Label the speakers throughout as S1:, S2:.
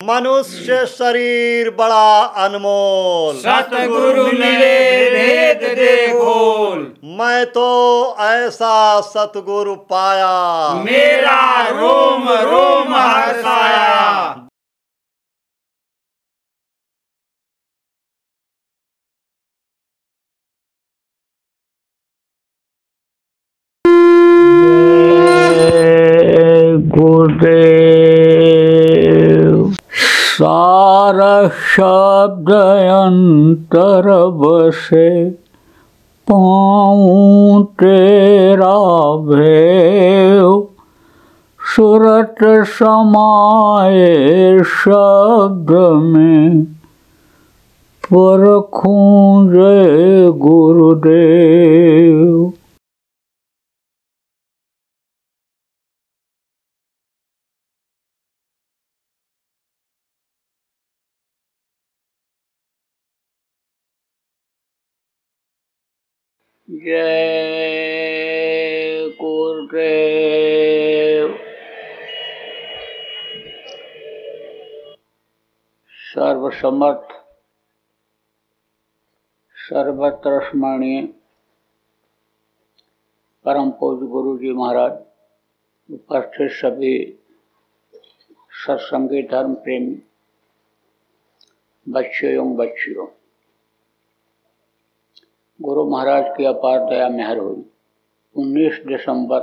S1: मनुष्य शरीर बड़ा अनमोल।
S2: सतगुरु मिले भेद देखोल
S1: मैं तो ऐसा सतगुरु पाया।
S2: मेरा रोम रोम हर्षाया
S3: गुरुदेव। सार शब्द अंतर बसे पाऊँ तेरा भेव सुरत समाए शब्द में परखूं जय गुरुदेव। जय गुरुदेव। सर्वसमर्थ सर्वत्र स्मरणीय परम पूज्य गुरु जी महाराज, उपस्थित सभी सत्संगी धर्म प्रेमी बच्चे एवं बच्चियों। गुरु महाराज की अपार दया मेहर हुई। 19 दिसंबर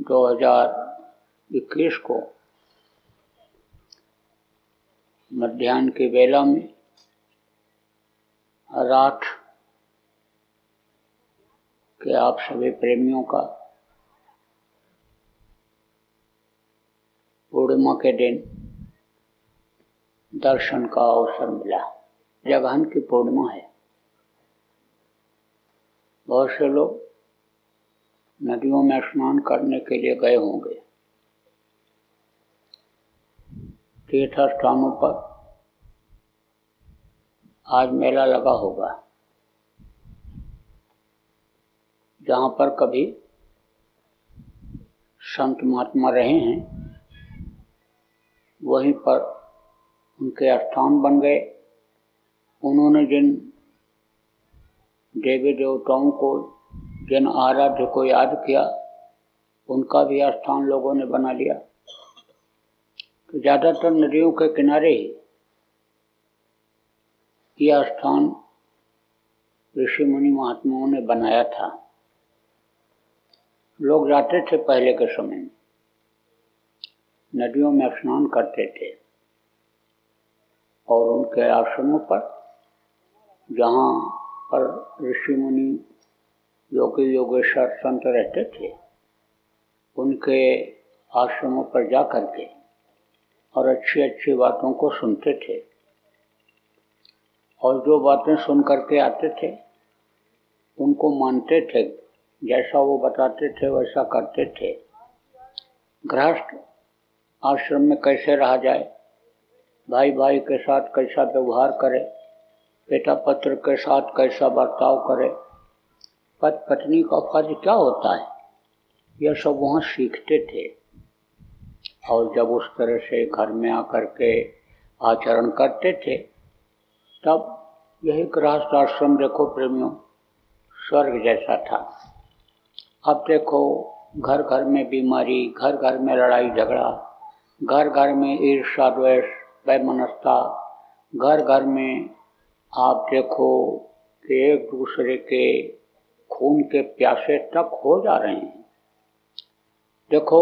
S3: 2021 को मध्यान्ह की बेला में रात के आप सभी प्रेमियों का पूर्णिमा के दिन दर्शन का अवसर मिला। जगहन की पूर्णिमा है। बहुत से लोग नदियों में स्नान करने के लिए गए होंगे। तीर्थ स्थानों पर आज मेला लगा होगा, जहाँ पर कभी संत महात्मा रहे हैं, वहीं पर उनके स्थान बन गए। उन्होंने जिन देवी देवताओं को जिन आराध्य को याद किया, उनका भी स्थान लोगों ने बना लिया। तो ज़्यादातर नदियों के किनारे ही यह स्थान ऋषि मुनि महात्माओं ने बनाया था। लोग जाते थे पहले के समय में। नदियों में स्नान करते थे और उनके आश्रमों पर जहाँ पर ऋषि मुनि योगी योगेश्वर संत रहते थे, उनके आश्रमों पर जा करके और अच्छी अच्छी बातों को सुनते थे। और जो बातें सुन करके आते थे, उनको मानते थे, जैसा वो बताते थे, वैसा करते थे। गृहस्थ आश्रम में कैसे रहा जाए? भाई भाई के साथ कैसा व्यवहार करे? पिता पत्र के साथ कैसा बर्ताव करे? पत, पत्नी का फ़र्ज़ क्या होता है? यह सब वहाँ सीखते थे। और जब उस तरह से घर में आकर के आचरण करते थे, तब यही गृहस्थ आश्रम देखो प्रेमियों, स्वर्ग जैसा था। अब देखो घर घर में बीमारी घर घर में लड़ाई झगड़ा घर घर में ईर्षा द्वेष, वैमनस्ता घर घर में आप देखो कि एक दूसरे के खून के प्यासे तक हो जा रहे हैं। देखो,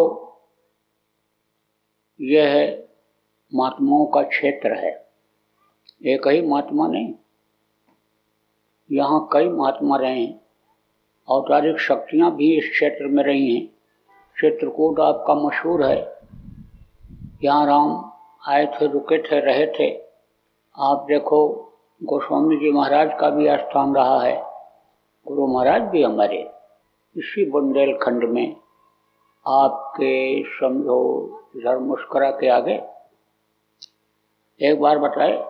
S3: यह महात्माओं का क्षेत्र है। एक ही महात्मा नहीं, यहाँ कई महात्मा रहे हैं। औतारिक शक्तियाँ भी इस क्षेत्र में रही हैं। चित्रकूट आपका मशहूर है। यहाँ राम आए थे, रुके थे, रहे थे। आप देखो गोस्वामी जी महाराज का भी स्थान रहा है। गुरु महाराज भी हमारे। इसी बुंदेलखंड में आपके समझो इधर मुस्करा के आगे। एक बार बताए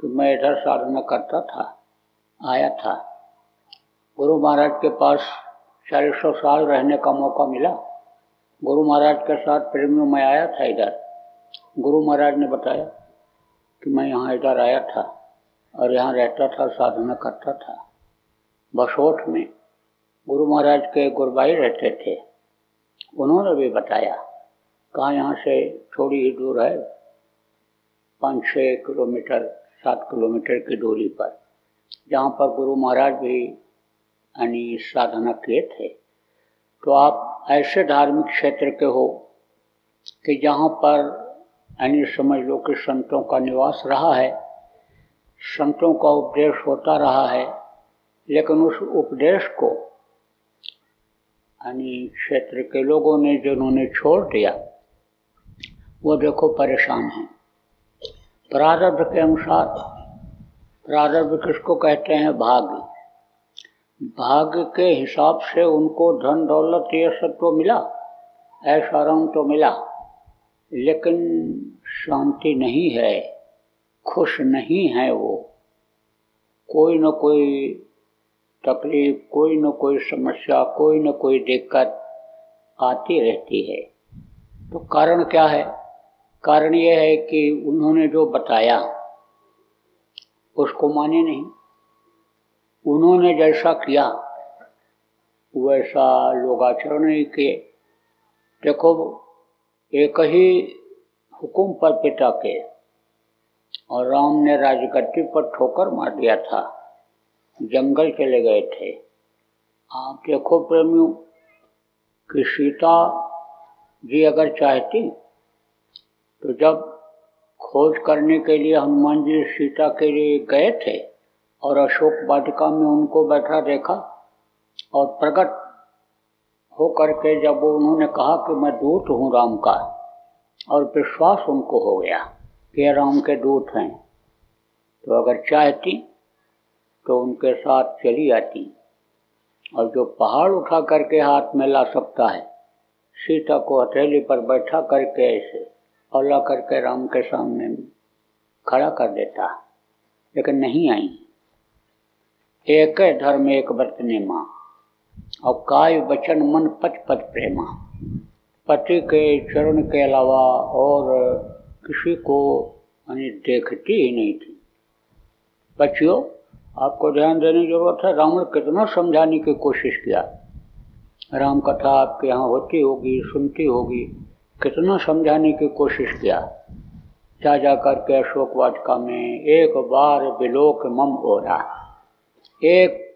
S3: कि मैं इधर साधना करता था, आया था। गुरु महाराज के पास चालीसों साल रहने का मौका मिला। गुरु महाराज के साथ प्रेमियों में आया था इधर। गुरु महाराज ने बताया कि मैं यहाँ इधर आया था। और यहाँ रहता था, साधना करता था। बसोठ में गुरु महाराज के गुरबाई रहते थे। उन्होंने भी बताया, कहाँ यहाँ से थोड़ी ही दूर है पाँच छः किलोमीटर, सात किलोमीटर की दूरी पर। जहाँ पर गुरु महाराज भी यानी साधना किए थे। तो आप ऐसे धार्मिक क्षेत्र के हो कि जहाँ पर यानी समझ लो कि संतों का निवास रहा है संतों का उपदेश होता रहा है, लेकिन उस उपदेश को यानी क्षेत्र के लोगों ने जिन्होंने छोड़ दिया, वो देखो परेशान हैं। प्रारब्ध के अनुसार, प्रारब्ध किसको कहते हैं? भाग्य भाग्य के हिसाब से उनको धन, दौलत, ये सब तो मिला, ऐसा रंग तो मिला, लेकिन शांति नहीं है। खुश नहीं है वो। कोई न कोई तकलीफ़, कोई न कोई समस्या, कोई न कोई दिक्कत आती रहती है। तो कारण क्या है? कारण यह है कि उन्होंने जो बताया, उसको माने नहीं। उन्होंने जैसा किया, वैसा लोग आचरण नहीं किए। देखो, एक ही हुकुम पर पिता के और राम ने राजगद्दी पर ठोकर मार दिया था। जंगल चले गए थे। आप देखो प्रेमियों, कि सीता जी अगर चाहती तो जब खोज करने के लिए हनुमान जी सीता के लिए गए थे और अशोक वाटिका में उनको बैठा देखा और प्रकट हो करके जब उन्होंने कहा कि मैं दूत हूँ राम का और विश्वास उनको हो गया। ये राम के दूत हैं। तो अगर चाहती तो उनके साथ चली आती। और जो पहाड़ उठा करके हाथ में ला सकता है, सीता को हथेली पर बैठा करके ऐसे और ला करके राम के सामने खड़ा कर देता लेकिन नहीं आई। एक धर्म एक वर्तने माँ और काय वचन मन पच पच प्रेमा। पति के चरण के अलावा और किसी को यानी देखती ही नहीं थी। बच्चियों, आपको ध्यान देने की ज़रूरत है, रावण कितना समझाने की कोशिश किया। राम कथा आपके यहाँ होती होगी, सुनती होगी, कितना समझाने की कोशिश किया। जा जा करके अशोक वाटिका में एक बार बिलोक मम हो रहा। एक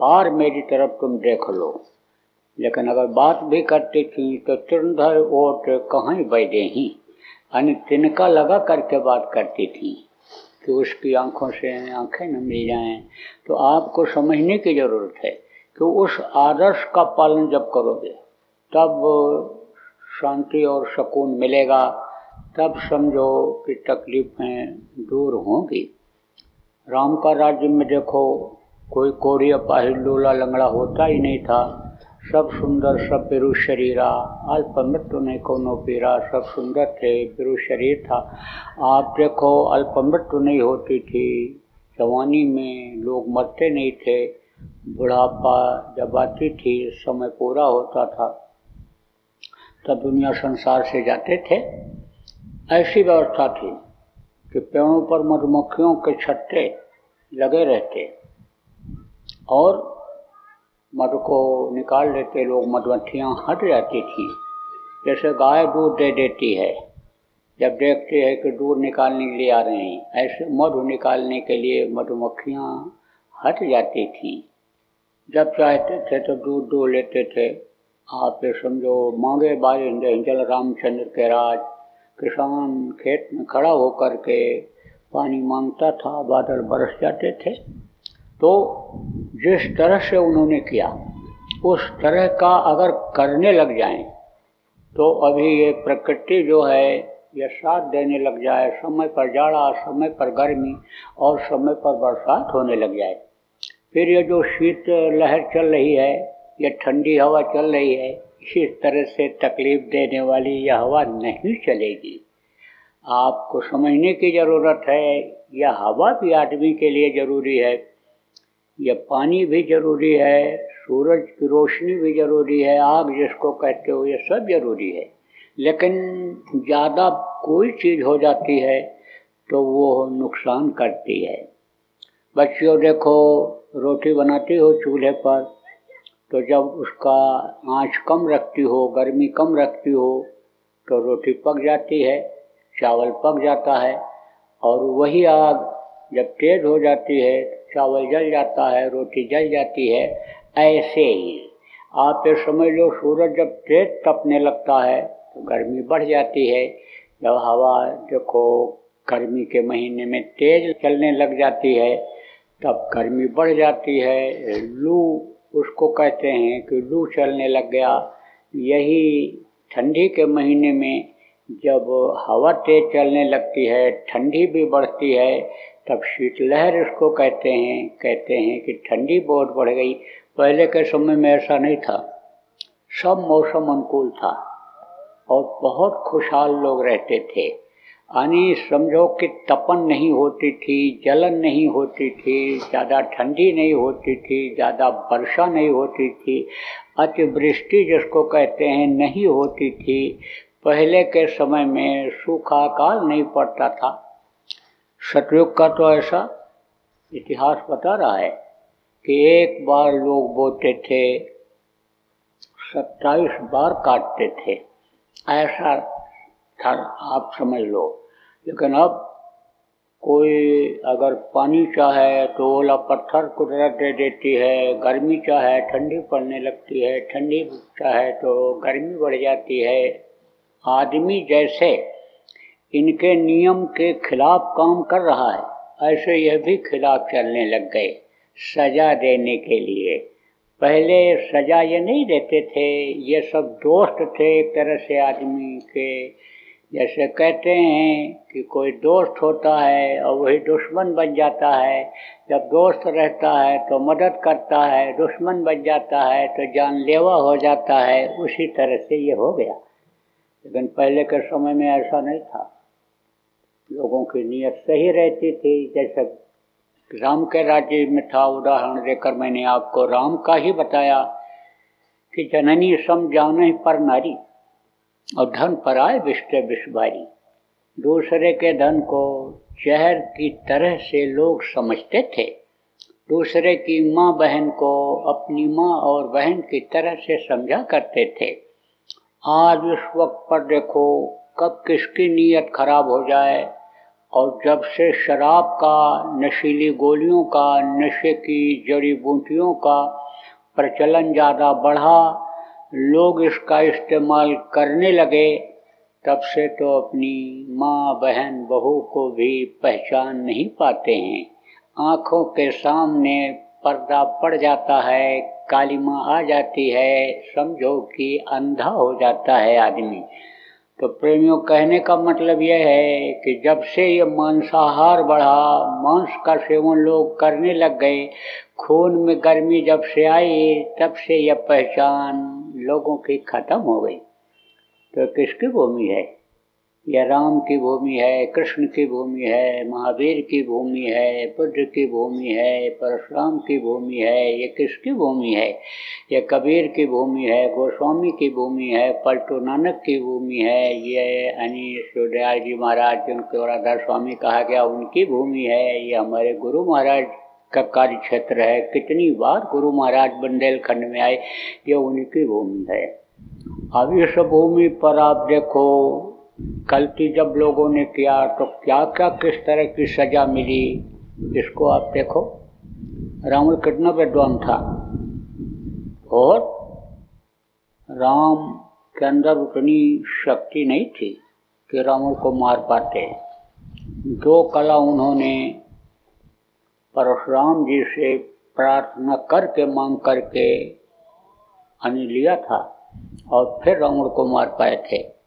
S3: बार मेरी तरफ़ तुम देख लो। लेकिन अगर बात भी करती थी तो तिरंधर ओट कहीं बैठे ही? यानी तिनका लगा करके बात करती थी कि उसकी आँखों से आँखें न मिल जाएँ। तो आपको समझने की ज़रूरत है कि उस आदर्श का पालन जब करोगे, तब शांति और सुकून मिलेगा। तब समझो कि तकलीफ़ें दूर होंगी। राम का राज्य में देखो, कोई कोड़ी अपाहिल लोला लंगड़ा होता ही नहीं था। सब सुंदर, सब बिरु शरीरा। अल्प मृत्यु नहीं कोनो पीरा, सब सुंदर थे बिरु शरीर था। आप देखो अल्प मृत्यु नहीं होती थी। जवानी में लोग मरते नहीं थे। बुढ़ापा जब आती थी, समय पूरा होता था। तब दुनिया संसार से जाते थे। ऐसी व्यवस्था थी कि पेड़ों पर मधुमक्खियों के छत्ते लगे रहते। और मधु को निकाल लेते लोग, मधुमक्खियाँ हट जाती थी। जैसे गाय दूध दे देती है, जब देखते हैं कि दूध निकालने के लिए आ रहे हैं, ऐसे मधु निकालने के लिए मधुमक्खियाँ हट जाती थी। जब चाहते थे तो दूध दो लेते थे। आप ये समझो, मांगे बारिंदे जल रामचंद्र के राज, किसान खेत में खड़ा होकर के पानी माँगता था, बादल बरस जाते थे। तो जिस तरह से उन्होंने किया, उस तरह का अगर करने लग जाएँ तो अभी ये प्रकृति जो है यह साथ देने लग जाए, समय पर जाड़ा, समय पर गर्मी और समय पर बरसात होने लग जाए। फिर ये जो शीत लहर चल रही है, या ठंडी हवा चल रही है, इसी तरह से तकलीफ़ देने वाली यह हवा नहीं चलेगी। आपको समझने की ज़रूरत है, यह हवा भी आदमी के लिए ज़रूरी है। यह पानी भी ज़रूरी है, सूरज की रोशनी भी ज़रूरी है, आग जिसको कहते हो ये सब ज़रूरी है। लेकिन ज़्यादा कोई चीज़ हो जाती है तो वो नुकसान करती है। बच्चियों देखो, रोटी बनाती हो चूल्हे पर तो जब उसका आँच कम रखती हो, गर्मी कम रखती हो तो रोटी पक जाती है, चावल पक जाता है, और वही आग जब तेज हो जाती है चावल जल जाता है, रोटी जल जाती है, ऐसे ही। आप ये समझ लो, सूरज जब तेज तपने लगता है तो गर्मी बढ़ जाती है। जब हवा देखो, गर्मी के महीने में तेज चलने लग जाती है, तब गर्मी बढ़ जाती है। लू, उसको कहते हैं कि लू चलने लग गया। यही ठंडी के महीने में जब हवा तेज चलने लगती है, ठंडी भी बढ़ती है तब शीतलहर इसको कहते हैं कहते हैं कि ठंडी बहुत बढ़ गई। पहले के समय में ऐसा नहीं था। सब मौसम अनुकूल था और बहुत खुशहाल लोग रहते थे। यानी समझो कि तपन नहीं होती थी, जलन नहीं होती थी, ज़्यादा ठंडी नहीं होती थी, ज़्यादा वर्षा नहीं होती थी। अतिवृष्टि जिसको कहते हैं नहीं होती थी। पहले के समय में सूखा काल नहीं पड़ता था। सतयुग का तो ऐसा इतिहास बता रहा है कि एक बार लोग बोते थे, सत्ताईस बार काटते थे। ऐसा था, आप समझ लो। लेकिन अब कोई अगर पानी चाहे तो ओला पत्थर कुदरत दे देती है, गर्मी चाहे ठंडी पड़ने लगती है, ठंडी चाहे तो गर्मी बढ़ जाती है। आदमी जैसे इनके नियम के खिलाफ काम कर रहा है। ऐसे यह भी खिलाफ चलने लग गए सजा देने के लिए। पहले सजा ये नहीं देते थे, ये सब दोस्त थे एक तरह से आदमी के। जैसे कहते हैं कि कोई दोस्त होता है और वही दुश्मन बन जाता है। जब दोस्त रहता है तो मदद करता है, दुश्मन बन जाता है तो जानलेवा हो जाता है। उसी तरह से ये हो गया। लेकिन पहले के समय में ऐसा नहीं था। लोगों की नीयत सही रहती थी। जैसे राम के राज्य में था, उदाहरण देकर मैंने आपको राम का ही बताया कि जननी सम जाने पर नारी और धन पर आए विष्ट विश्वारी दूसरे के धन को जहर की तरह से लोग समझते थे। दूसरे की माँ बहन को अपनी माँ और बहन की तरह से समझा करते थे। आज उस वक्त पर देखो, कब किसकी नीयत खराब हो जाए और जब से शराब का, नशीली गोलियों का, नशे की जड़ी बूटियों का प्रचलन ज़्यादा बढ़ा, लोग इसका इस्तेमाल करने लगे, तब से तो अपनी माँ, बहन, बहू को भी पहचान नहीं पाते हैं। आँखों के सामने पर्दा पड़ जाता है, काली माँ आ जाती है, समझो कि अंधा हो जाता है आदमी। तो प्रेमियों कहने का मतलब यह है कि जब से ये मांसाहार बढ़ा, मांस का सेवन लोग करने लग गए, खून में गर्मी जब से आई, तब से यह पहचान लोगों की खत्म हो गई। तो किसकी भूमि है? यह राम की भूमि है, कृष्ण की भूमि है, महावीर की भूमि है, बुद्ध की भूमि है, परशुराम की भूमि है, ये किसकी भूमि है? ये कबीर की भूमि है, गोस्वामी की भूमि है, पलटू नानक की भूमि है, ये अनिश दयाल जी महाराज, जिनको राधा स्वामी कहा गया, उनकी भूमि है, ये हमारे गुरु महाराज का कार्य क्षेत्र है। कितनी बार गुरु महाराज बुंदेलखंड में आए, ये उनकी भूमि है। अब इस भूमि पर आप देखो गलती जब लोगों ने किया तो क्या क्या किस तरह की सजा मिली, इसको आप देखो। रावण कितना विद्वान था। और राम के अंदर उतनी शक्ति नहीं थी कि रावण को मार पाते। जो कला उन्होंने परशुराम जी से प्रार्थना करके, मांग करके अनि लिया था, और फिर रावण को मार पाए थे।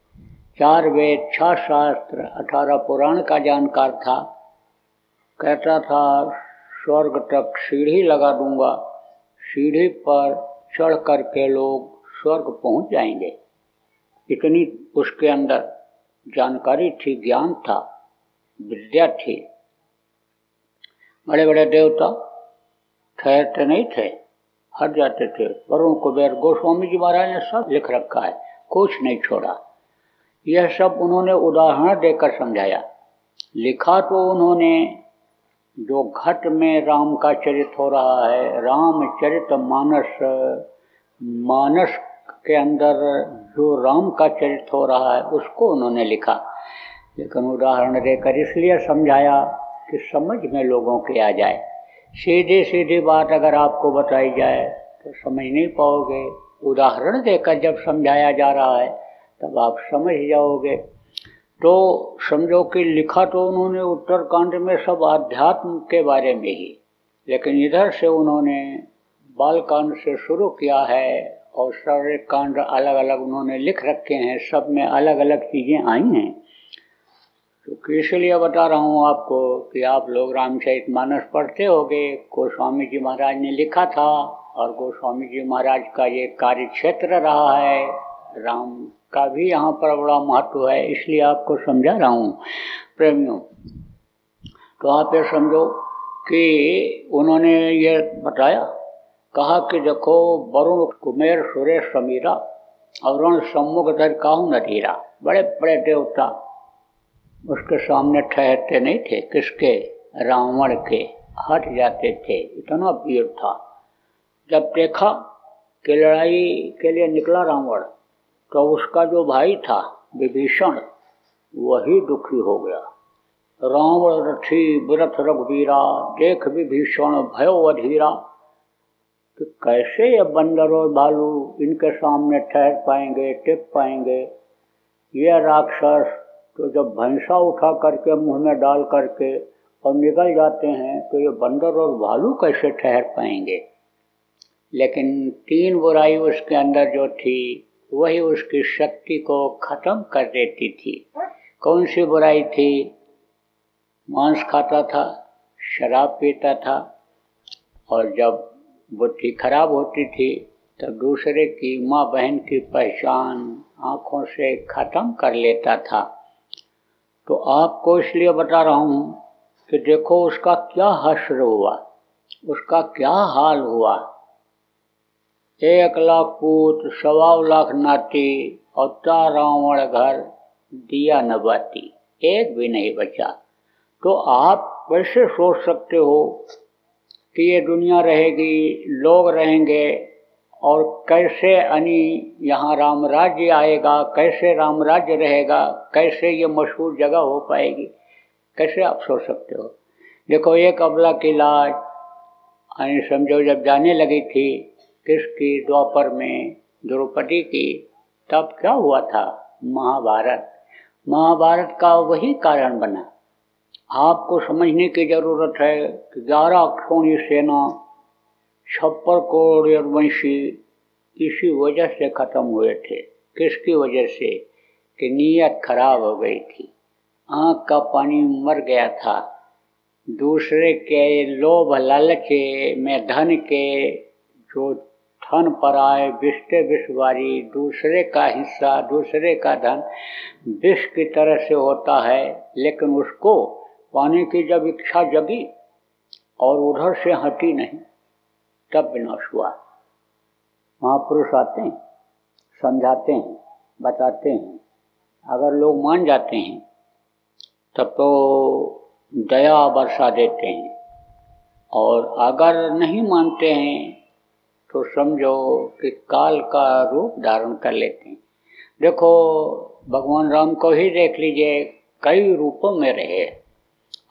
S3: चार वेद छह शास्त्र अठारह पुराण का जानकार था। कहता था, स्वर्ग तक सीढ़ी लगा दूँगा, सीढ़ी पर चढ़ कर के लोग स्वर्ग पहुँच जाएँगे। इतनी उसके अंदर जानकारी थी, ज्ञान था, विद्या थी। बड़े बड़े देवता ठहरते नहीं थे, हट जाते थे। वरुण कुबेर, गोस्वामी जी महाराज ने सब लिख रखा है, कुछ नहीं छोड़ा। यह सब उन्होंने उदाहरण देकर समझाया। लिखा तो उन्होंने, जो घट में राम का चरित हो रहा है, राम चरित मानस मानस के अंदर जो राम का चरित हो रहा है, उसको उन्होंने लिखा। लेकिन उदाहरण देकर इसलिए समझाया कि समझ में लोगों के आ जाए। सीधे सीधी बात अगर आपको बताई जाए तो समझ नहीं पाओगे। उदाहरण देकर जब समझाया जा रहा है तब आप समझ जाओगे। तो समझो कि लिखा तो उन्होंने उत्तरकांड में सब आध्यात्म के बारे में ही, लेकिन इधर से उन्होंने बालकांड से शुरू किया है और सारे कांड अलग अलग उन्होंने लिख रखे हैं, सब में अलग अलग चीज़ें आई हैं। तो इसलिए बता रहा हूँ आपको कि आप लोग रामचरित मानस पढ़ते हो होगे, गोस्वामी जी महाराज ने लिखा था और गोस्वामी जी महाराज का ये कार्य क्षेत्र रहा है, राम का भी यहाँ पर बड़ा महत्व है, इसलिए आपको समझा रहा हूँ। प्रेमियों तो आप ये समझो कि उन्होंने ये बताया, कहा कि देखो, वरुण कुमेर सुरेश समीरा और रण सम्मुख धर काहू नधीरा बड़े बड़े देवता, उसके सामने ठहरते नहीं थे, किसके? रावण के, हट जाते थे, इतना वीर था। जब देखा कि लड़ाई के लिए निकला रावण तो उसका जो भाई था, विभीषण, वही दुखी हो गया। राम रथी व्रत रघुवीरा, देख विभीषण भयो अधीरा। कि कैसे ये बंदर और भालू इनके सामने ठहर पाएँगे टिक पाएँगे? ये राक्षस तो जब भैंसा उठा करके मुँह में डाल करके और निकल जाते हैं तो ये बंदर और भालू कैसे ठहर पाएँगे? लेकिन तीन बुराई उसके अंदर जो थी वही उसकी शक्ति को खत्म कर देती थी। कौन सी बुराई थी? मांस खाता था, शराब पीता था, और जब बुद्धि खराब होती थी तब दूसरे की माँ बहन की पहचान आँखों से ख़त्म कर लेता था। तो आपको इसलिए बता रहा हूँ कि देखो उसका क्या हश्र हुआ, उसका क्या हाल हुआ। एक लाख पूत सवा लाख नाती और रावण घर दिया न बाती एक भी नहीं बचा। तो आप कैसे सोच सकते हो कि ये दुनिया रहेगी, लोग रहेंगे और कैसे अनि यहाँ राम राज्य आएगा, कैसे राम राज्य रहेगा, कैसे ये मशहूर जगह हो पाएगी, कैसे आप सोच सकते हो? देखो, एक अबला की अनि समझो, जब जाने लगी थी किसकी द्वापर में द्रौपदी की? तब क्या हुआ था? महाभारत। महाभारत का वही कारण बना। आपको समझने की ज़रूरत है कि ग्यारह अक्षोणी सेना छप्पर करोड़ वंशी इसी वजह से खत्म हुए थे। किसकी वजह से? कि नीयत खराब हो गई थी। आँख का पानी मर गया था। दूसरे के लोभ लालच में धन के जो धन पर आए विष्टे विषवारी दूसरे का हिस्सा, दूसरे का धन। विष की तरह से होता है, लेकिन उसको पाने की जब इच्छा जगी और उधर से हटी नहीं, तब विनाश हुआ। महापुरुष आते हैं, समझाते हैं, बताते हैं। अगर लोग मान जाते हैं, तब तो दया वर्षा देते हैं। और अगर नहीं मानते हैं तो समझो कि काल का रूप धारण कर लेते हैं। देखो, भगवान राम को ही देख लीजिए, कई रूपों में रहे।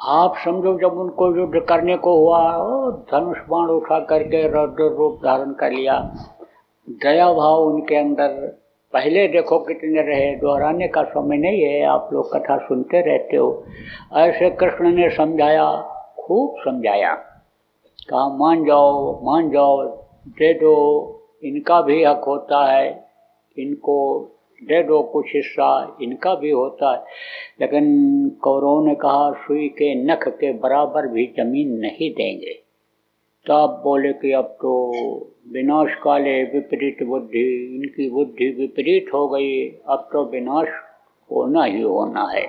S3: आप समझो जब उनको युद्ध करने को हुआ धनुष बाण उठा करके रौद्र रूप धारण कर लिया। दया भाव उनके अंदर पहले देखो कितने रहे, दोहराने का समय नहीं है, आप लोग कथा सुनते रहते हो। ऐसे कृष्ण ने समझाया, खूब समझाया। कहा, मान जाओ मान जाओ दो इनका भी हक होता है, इनको दो कुछ हिस्सा इनका भी होता है। लेकिन कौरव ने कहा, सुई के नख के बराबर भी ज़मीन नहीं देंगे। तब बोले कि अब तो विनाश काले विपरीत बुद्धि, इनकी बुद्धि विपरीत हो गई, अब तो विनाश होना ही होना है।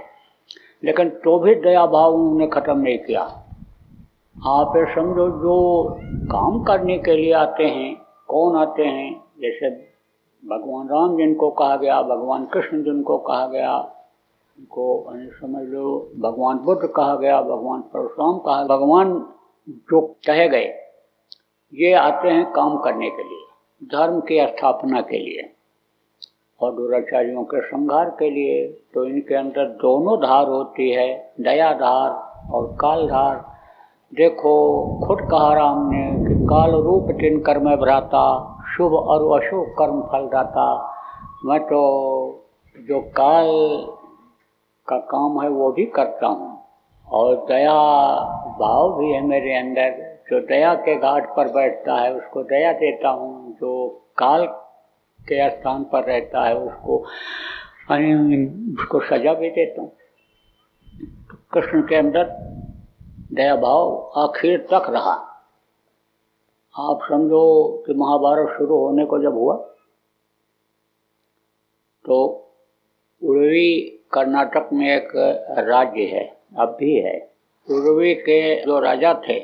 S3: लेकिन तो भी दया भाव उन्होंने खत्म नहीं किया। आप समझो, जो काम करने के लिए आते हैं, कौन आते हैं? जैसे भगवान राम जिनको कहा गया, भगवान कृष्ण जिनको कहा गया, उनको समझ लो, भगवान बुद्ध कहा गया, भगवान परशुराम कहा भगवान जो कहे गए, ये आते हैं काम करने के लिए, धर्म की स्थापना के लिए। और दुराचारियों के संहार के लिए तो इनके अंदर दोनों धार होती है दया धार और काल धार देखो, खुद कहा राम ने कि काल रूप तिन कर्म भ्राता, शुभ और अशुभ कर्म फल दाता। मैं तो जो काल का काम है वो भी करता हूँ। और दया भाव भी है मेरे अंदर। जो दया के घाट पर बैठता है, उसको दया देता हूँ। जो काल के स्थान पर रहता है, उसको उसको सजा भी देता हूँ। तो कृष्ण के अंदर दया भाव आखिर तक रहा। आप समझो कि महाभारत शुरू होने को जब हुआ तो उड़वी कर्नाटक में एक राज्य है, अब भी है। उड़वी के जो राजा थे,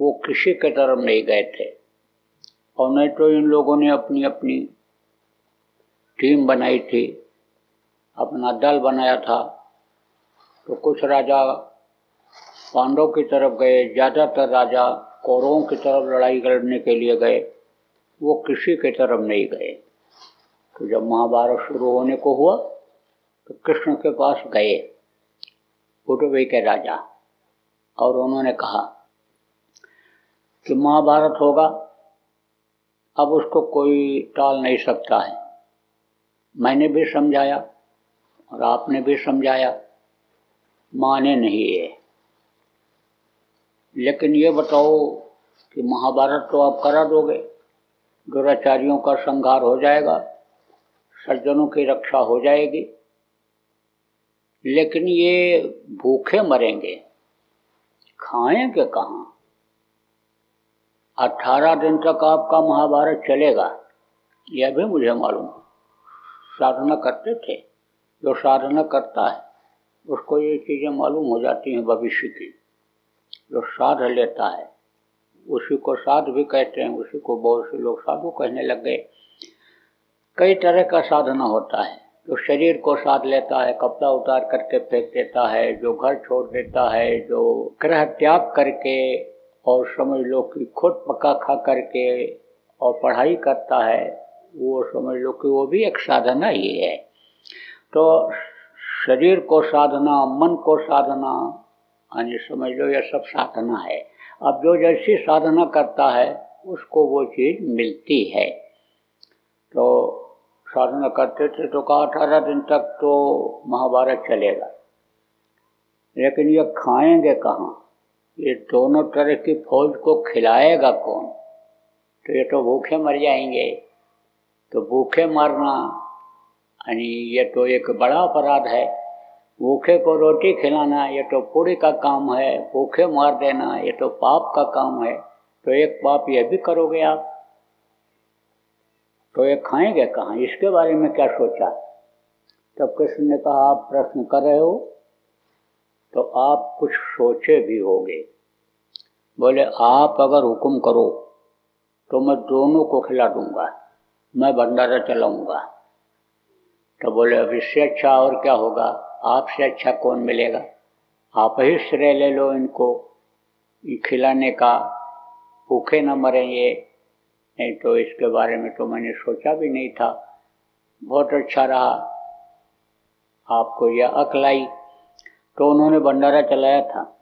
S3: वो कृषि के तरफ़ नहीं गए थे। और नहीं तो इन लोगों ने अपनी अपनी टीम बनाई थी, अपना दल बनाया था। तो कुछ राजा पांडव की तरफ़ गए, ज़्यादातर राजा कौरवों की तरफ़ लड़ाई लड़ने के लिए गए, वो किसी के तरफ़ नहीं गए। तो जब महाभारत शुरू होने को हुआ तो कृष्ण के पास गए उठवे के राजा, और उन्होंने कहा कि महाभारत होगा, अब उसको कोई टाल नहीं सकता है। मैंने भी समझाया और आपने भी समझाया। माने नहीं है। लेकिन ये बताओ कि महाभारत तो आप करा दोगे, दुराचारियों का संहार हो जाएगा, सज्जनों की रक्षा हो जाएगी। लेकिन ये भूखे मरेंगे, खाएँगे कहाँ? अठारह दिन तक आपका महाभारत चलेगा, यह भी मुझे मालूम साधना करते थे, जो साधना करता है उसको ये चीज़ें मालूम हो जाती हैं भविष्य की। जो साध लेता है, उसी को साध भी कहते हैं, उसी को बहुत से लोग साधु कहने लग गए। कई तरह का साधना होता है। जो शरीर को साध लेता है, कपड़ा उतार करके फेंक देता है, जो घर छोड़ देता है, जो ग्रह त्याग करके और समझ लो कि खुद पका खा करके और पढ़ाई करता है, वो समझ लो कि वो भी एक साधना ही है। तो शरीर को साधना, मन को साधना यानी समझ लो, यह सब साधना है। अब जो जैसी साधना करता है, उसको वो चीज़ मिलती है। तो साधना करते थे तो कहा, अठारह दिन तक तो महाभारत चलेगा। लेकिन ये खाएँगे कहाँ? ये दोनों तरह की फौज को खिलाएगा कौन? तो ये तो भूखे मर जाएँगे। तो भूखे मरना ये तो एक बड़ा अपराध है। भूखे को रोटी खिलाना ये तो पूरी का काम है। भूखे मार देना ये तो पाप का काम है। तो एक पाप ये भी करोगे आप? तो ये खाएँगे कहाँ? इसके बारे में क्या सोचा? तब कृष्ण ने कहा, आप प्रश्न कर रहे हो? तो आप कुछ सोचे भी होगे। बोले, आप अगर हुक्म करो तो मैं दोनों को खिला दूँगा। मैं भंडारा चलाऊँगा। तो बोले, अब इससे अच्छा और क्या होगा? आपसे अच्छा कौन मिलेगा? आप ही श्रेय ले लो इनको। खिलाने का भूखे न मरे ये। नहीं तो इसके बारे में तो मैंने सोचा भी नहीं था। बहुत अच्छा रहा। आपको यह अकल आई तो उन्होंने भंडारा चलाया था।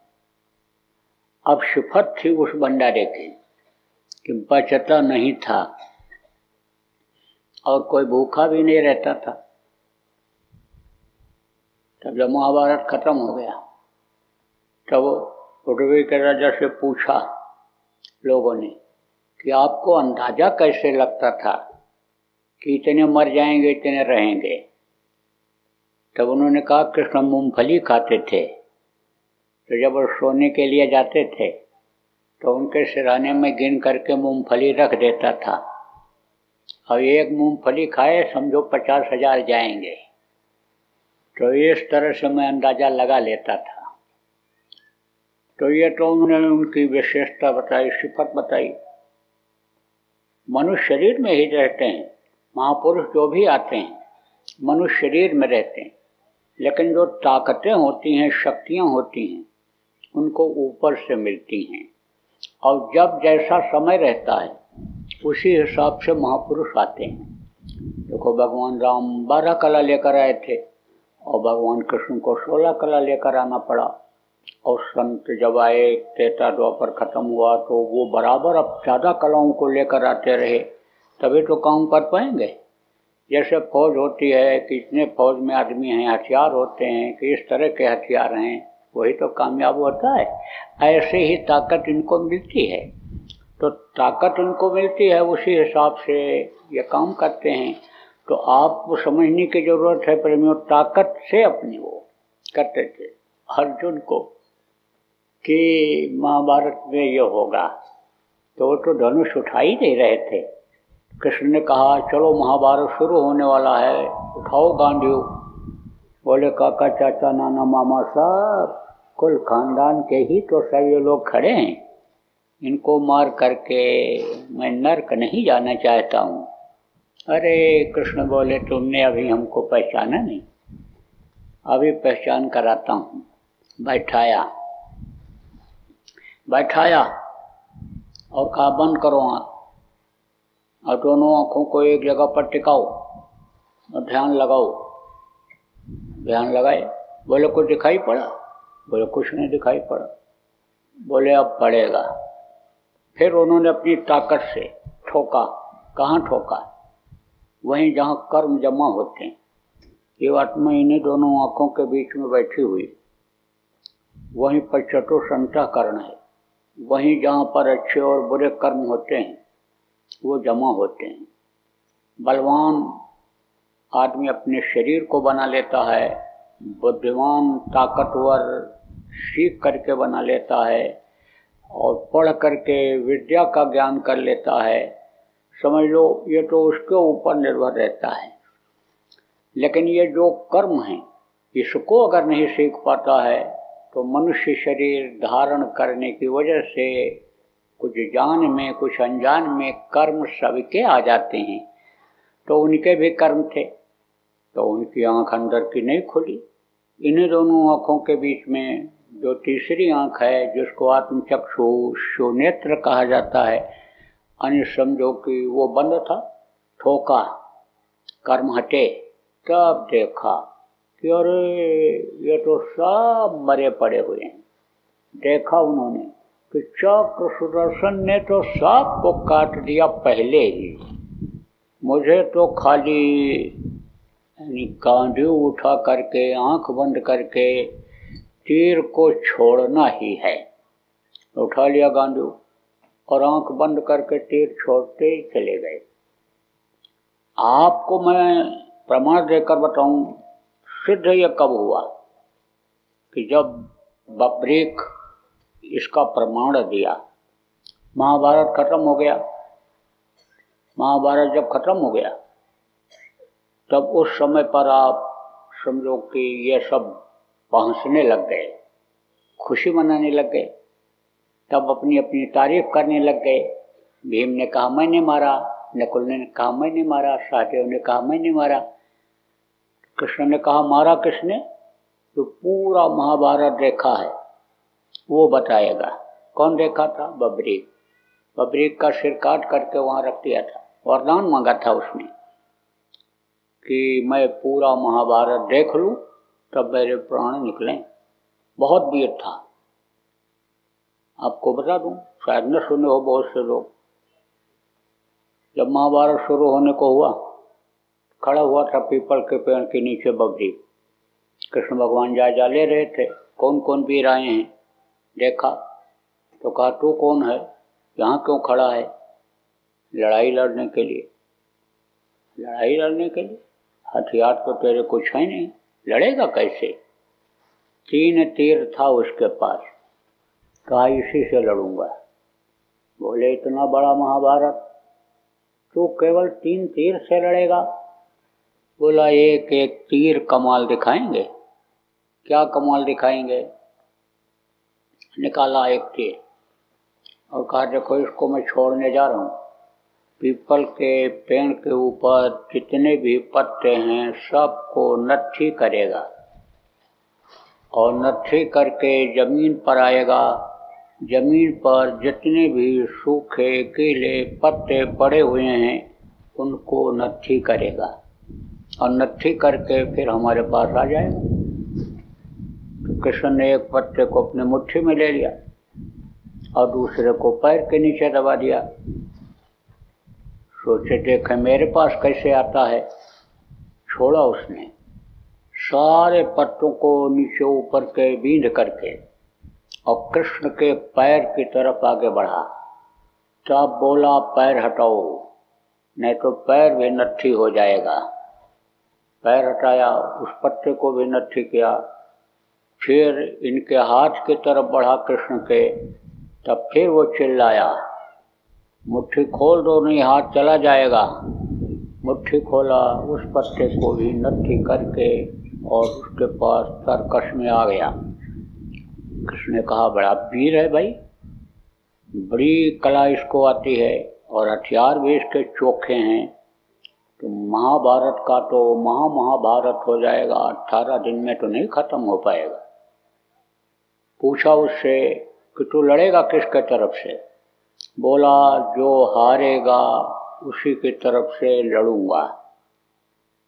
S3: अब सिफत थी उस भंडारे की कि बचता नहीं था और कोई भूखा भी नहीं रहता था। तब जब महाभारत खत्म हो गया, तब उड़वी के राजा से पूछा लोगों ने कि आपको अंदाज़ा कैसे लगता था कि इतने मर जाएँगे, इतने रहेंगे? तब उन्होंने कहा, कृष्ण मूंगफली खाते थे। तो जब वो सोने के लिए जाते थे तो उनके सिराने में गिन करके मूंगफली रख देता था। अब एक मूंगफली खाए, समझो पचास हज़ार जाएँगे। तो इस तरह से मैं अंदाज़ा लगा लेता था। तो ये तो उन्होंने उनकी विशेषता बताई, सिफत बताई। मनुष्य शरीर में ही रहते हैं, महापुरुष जो भी आते हैं, मनुष्य शरीर में रहते हैं। लेकिन जो ताकतें होती हैं, शक्तियाँ होती हैं, उनको ऊपर से मिलती हैं। और जब जैसा समय रहता है, उसी हिसाब से महापुरुष आते हैं। देखो, भगवान राम बारह कला लेकर आए थे। और भगवान कृष्ण को सोलह कला लेकर आना पड़ा। और संत जब आए, त्रेता द्वापर खत्म हुआ तो वो बराबर अब ज़्यादा कलाओं को लेकर आते रहे। तभी तो काम कर पाएँगे जैसे फौज होती है कि इतने फौज में आदमी हैं, हथियार होते हैं कि इस तरह के हथियार हैं, वही तो कामयाब होता है। ऐसे ही ताकत इनको मिलती है। तो ताकत इनको मिलती है, उसी हिसाब से ये काम करते हैं। तो आपको समझने की ज़रूरत है प्रेमियों ताकत से अपनी वो करते थे। अर्जुन को कि महाभारत में ये होगा। तो वो तो धनुष उठा ही नहीं रहे थे। कृष्ण ने कहा, चलो, महाभारत शुरू होने वाला है। उठाओ गांधी बोले, काका, चाचा, नाना, मामा साहब कुल खानदान के ही तो सब ये लोग खड़े हैं। इनको मार करके मैं नर्क नहीं जाना चाहता हूँ। अरे कृष्ण बोले, तुमने अभी हमको पहचाना नहीं। अभी पहचान कराता हूँ। बैठाया। बैठाया। और कहा, बंद करो आँख। और दोनों आँखों को एक जगह पर टिकाओ और ध्यान लगाओ। ध्यान लगाए। बोले, कुछ दिखाई पड़ा? बोले, कुछ नहीं दिखाई पड़ा। बोले, अब पड़ेगा। फिर उन्होंने अपनी ताकत से ठोका। कहाँ ठोका? वहीं जहाँ कर्म जमा होते हैं। ये आत्मा इन्हीं दोनों आँखों के बीच में बैठी हुई। वहीं पर चतुर करण है। वहीं जहाँ पर अच्छे और बुरे कर्म होते हैं, वो जमा होते हैं। बलवान आदमी अपने शरीर को बना लेता है, बुद्धिमान, ताकतवर, सीख करके बना लेता है और पढ़ करके विद्या का ज्ञान कर लेता है। समझ लो, ये तो उसके ऊपर निर्भर रहता है। लेकिन ये जो कर्म है, इसको अगर नहीं सीख पाता है तो मनुष्य शरीर धारण करने की वजह से कुछ जान में, कुछ अनजान में कर्म सबके आ जाते हैं। तो उनके भी कर्म थे तो उनकी आँख अंदर की नहीं खुली। इन्हीं दोनों आँखों के बीच में जो तीसरी आँख है, जिसको आत्मचक्षु सुनेत्र कहा जाता है अन्य समझो कि वो बंद था, ठोका, कर्म हटे, तब देखा कि अरे, ये तो सब मरे पड़े हुए हैं। देखा उन्होंने कि चक्र सुदर्शन ने तो सांप को काट दिया पहले ही। मुझे तो खाली, यानी गांधी उठा करके, आँख बंद करके तीर को छोड़ना ही है। उठा लिया गांधी। और आँख बंद करके तीर छोड़ते ही चले गए। आपको मैं प्रमाण देकर बताऊँ, सिद्ध यह कब हुआ कि जब बब्रिक इसका प्रमाण दिया। महाभारत खत्म हो गया। महाभारत जब खत्म हो गया, तब उस समय पर आप समझो कि यह सब पहुँचने लग गए, खुशी मनाने लग गए। तब अपनी अपनी तारीफ़ करने लग गए। भीम ने कहा, मैंने मारा। नकुल ने कहा, मैंने मारा। सहदेव ने कहा, मैंने मारा। कृष्ण ने कहा, मारा किसने? तो पूरा महाभारत देखा है। वो बताएगा, कौन देखा था? बबरीक बबरीक का सिर काट करके वहाँ रख दिया था। वरदान मांगा था उसने कि मैं पूरा महाभारत देख लूँ, तब मेरे प्राण निकलें। बहुत वीर था। आपको बता दूँ, शायद न सुने हो बहुत से लोग। जब महाभारत शुरू होने को हुआ, खड़ा हुआ था पीपल के पेड़ के नीचे बबरी कृष्ण भगवान जा जा ले रहे थे कौन कौन वीर आए हैं? देखा तो कहा, तू कौन है? यहाँ क्यों खड़ा है? लड़ाई लड़ने के लिए। लड़ाई लड़ने के लिए? हथियार तो तेरे कुछ है नहीं। लड़ेगा कैसे? तीन तीर था उसके पास। कहा इसी से लड़ूँगा। बोले, इतना बड़ा महाभारत? तो केवल तीन तीर से लड़ेगा? बोला, एक एक तीर कमाल दिखाएँगे। क्या कमाल दिखाएँगे? निकाला एक तीर और कहा, देखो, इसको मैं छोड़ने जा रहा हूँ। पीपल के पेड़ के ऊपर जितने भी पत्ते हैं, सबको नट्ठी करेगा और नट्ठी करके ज़मीन पर आएगा ज़मीन पर जितने भी सूखे कीले पत्ते पड़े हुए हैं, उनको नट्ठी करेगा। और नट्ठी करके फिर हमारे पास आ जाएगा कृष्ण ने एक पत्ते को अपने मुट्ठी में ले लिया और दूसरे को पैर के नीचे दबा दिया। सोचे, देखे, मेरे पास कैसे आता है? छोड़ा उसने। सारे पत्तों को नीचे ऊपर के बींद करके और कृष्ण के पैर की तरफ़ आगे बढ़ा। तब बोला, पैर हटाओ, नहीं तो पैर भी नट्ठी हो जाएगा। पैर हटाया, उस पत्ते को भी नट्ठी किया। फिर इनके हाथ की तरफ़ बढ़ा कृष्ण के, तब फिर वो चिल्लाया, मुट्ठी खोल दो, नहीं हाथ चला जाएगा। मुट्ठी खोला, उस पत्ते को भी नट्ठी करके और उसके पास तरकश में आ गया। कृष्ण ने कहा, बड़ा वीर है भाई। बड़ी कला इसको आती है और हथियार भी इसके चोखे हैं। तो महाभारत का तो महा महाभारत हो जाएगा अट्ठारह दिन में तो नहीं खत्म हो पाएगा। पूछा उससे कि तू लड़ेगा किसके तरफ़ से? बोला, जो हारेगा उसी की तरफ़ से लड़ूँगा।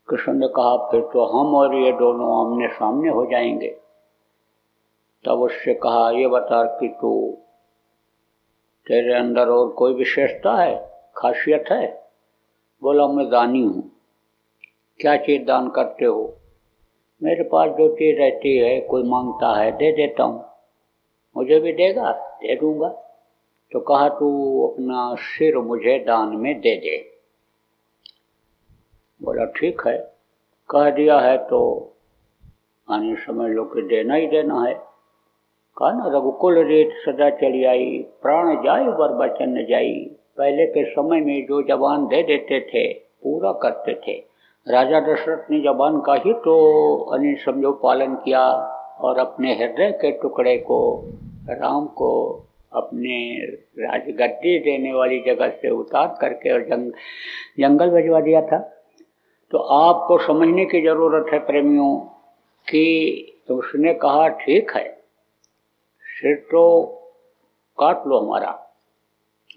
S3: कृष्ण ने कहा, फिर तो हम और ये दोनों आमने सामने हो जाएँगे। उससे कहा, ये बता कि तू तेरे अंदर और कोई विशेषता है? खासियत है? बोला, मैं दानी हूँ। क्या चीज़ दान करते हो? मेरे पास जो चीज़ रहती है, कोई माँगता है, दे देता हूँ। मुझे भी देगा, दे दूँगा। तो कहा, तू अपना सिर मुझे दान में दे दे। बोला, ठीक है। कह दिया है तो आने समय लो कि देना ही देना है। कहा ना रघुकुल रेत सदा चली आई, प्राण जाय वर बचन न जाई। पहले के समय में जो जवान दे देते थे, पूरा करते थे। राजा दशरथ ने जवान का ही तो अनिल समझो पालन किया और अपने हृदय के टुकड़े को, राम को अपने राजगद्दी देने वाली जगह से उतार करके और जंग, जंगल भिजवा दिया था। तो आपको समझने की ज़रूरत है प्रेमियों कि उसने कहा, ठीक है सिर तो काट लो हमारा।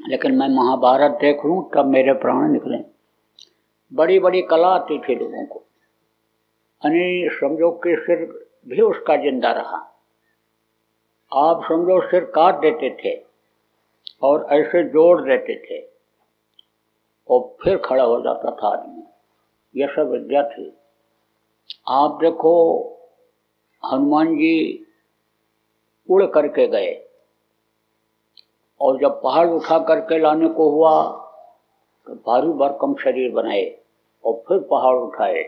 S3: लेकिन मैं महाभारत देख लूँ, तब मेरे प्राण निकले। बड़ी बड़ी कला आती थी लोगों को। यानी समझो कि सिर भी उसका ज़िंदा रहा। आप समझो सिर काट देते थे और ऐसे जोड़ देते थे। और फिर खड़ा हो जाता था आदमी। यह सब विद्या थी। आप देखो, हनुमान जी उड़ करके गए। और जब पहाड़ उठा करके लाने को हुआ तो भारी भरकम शरीर बनाए और फिर पहाड़ उठाए।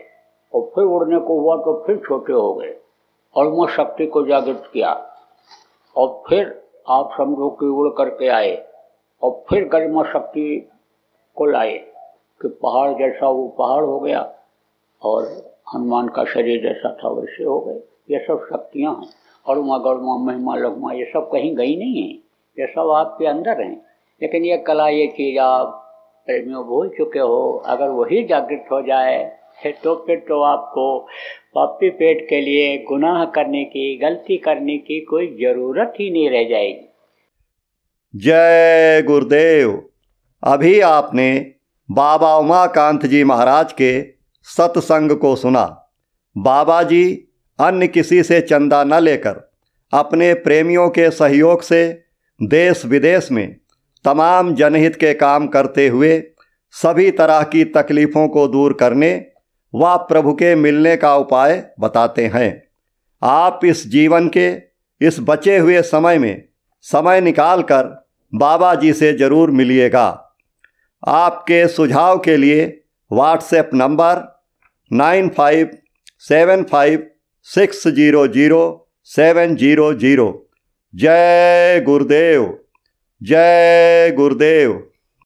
S3: और फिर उड़ने को हुआ तो फिर छोटे हो गए। और शक्ति को जागृत किया। और फिर आप समझो कि उड़ करके आए। और फिर गरिमा शक्ति को लाए कि पहाड़ जैसा वो पहाड़ हो गया और हनुमान का शरीर जैसा था, वैसे हो गए। ये सब शक्तियाँ हैं। अड़ुमा गड़ुमा महिमा लगमा ये सब कहीं गई नहीं है। ये सब आपके अंदर हैं। लेकिन ये कला, ये चीज़ आप प्रेमियों भूल चुके हो। अगर वही जागृत हो जाए तो फिर तो आपको पापी पेट के लिए गुनाह करने की, गलती करने की कोई ज़रूरत ही नहीं रह जाएगी।
S1: जय गुरुदेव। अभी आपने बाबा उमाकांत जी महाराज के सत्संग को सुना। बाबा जी अन्य किसी से चंदा न लेकर, अपने प्रेमियों के सहयोग से देश विदेश में तमाम जनहित के काम करते हुए सभी तरह की तकलीफ़ों को दूर करने व प्रभु के मिलने का उपाय बताते हैं। आप इस जीवन के, इस बचे हुए समय में समय निकाल कर बाबा जी से ज़रूर मिलिएगा। आपके सुझाव के लिए WhatsApp number nine five seven five six zero zero seven zero zero. जय गुरुदेव। जय गुरुदेव।